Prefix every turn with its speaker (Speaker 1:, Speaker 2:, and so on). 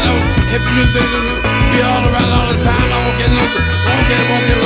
Speaker 1: Hip Hippie musicians be all around all the time. I won't get no, won't get, won't get